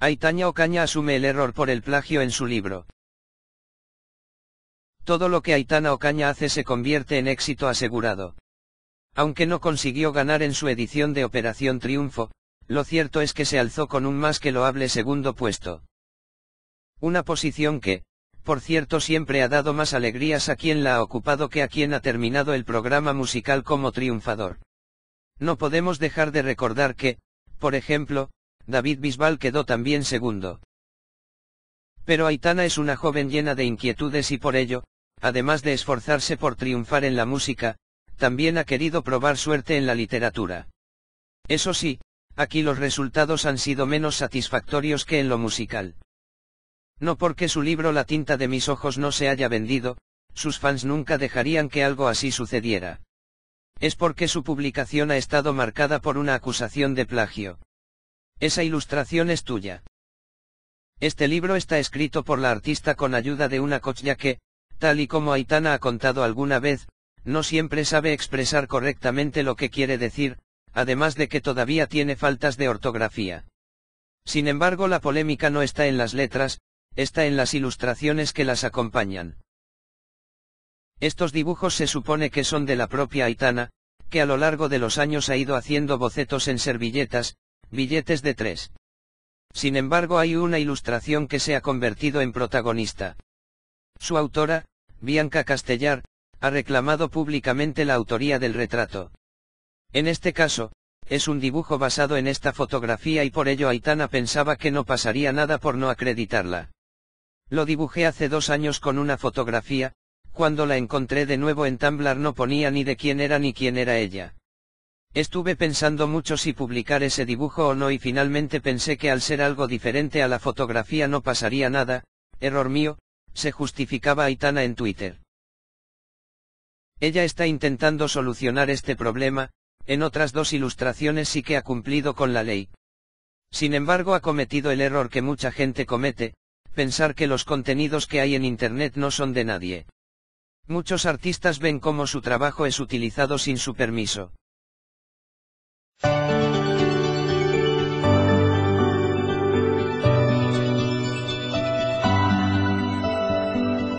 Aitana Ocaña asume el error por el plagio en su libro. Todo lo que Aitana Ocaña hace se convierte en éxito asegurado. Aunque no consiguió ganar en su edición de Operación Triunfo, lo cierto es que se alzó con un más que loable segundo puesto. Una posición que, por cierto siempre ha dado más alegrías a quien la ha ocupado que a quien ha terminado el programa musical como triunfador. No podemos dejar de recordar que, por ejemplo, David Bisbal quedó también segundo. Pero Aitana es una joven llena de inquietudes y por ello, además de esforzarse por triunfar en la música, también ha querido probar suerte en la literatura. Eso sí, aquí los resultados han sido menos satisfactorios que en lo musical. No porque su libro La tinta de mis ojos no se haya vendido, sus fans nunca dejarían que algo así sucediera. Es porque su publicación ha estado marcada por una acusación de plagio. Esa ilustración es tuya. Este libro está escrito por la artista con ayuda de una coach ya que, tal y como Aitana ha contado alguna vez, no siempre sabe expresar correctamente lo que quiere decir, además de que todavía tiene faltas de ortografía. Sin embargo la polémica no está en las letras, está en las ilustraciones que las acompañan. Estos dibujos se supone que son de la propia Aitana, que a lo largo de los años ha ido haciendo bocetos en servilletas, billetes de tres. Sin embargo hay una ilustración que se ha convertido en protagonista. Su autora, Bianca Castellar, ha reclamado públicamente la autoría del retrato. En este caso, es un dibujo basado en esta fotografía y por ello Aitana pensaba que no pasaría nada por no acreditarla. Lo dibujé hace dos años con una fotografía, cuando la encontré de nuevo en Tumblr no ponía ni de quién era ni quién era ella. Estuve pensando mucho si publicar ese dibujo o no y finalmente pensé que al ser algo diferente a la fotografía no pasaría nada, error mío, se justificaba Aitana en Twitter. Ella está intentando solucionar este problema, en otras dos ilustraciones sí que ha cumplido con la ley. Sin embargo ha cometido el error que mucha gente comete, pensar que los contenidos que hay en Internet no son de nadie. Muchos artistas ven cómo su trabajo es utilizado sin su permiso.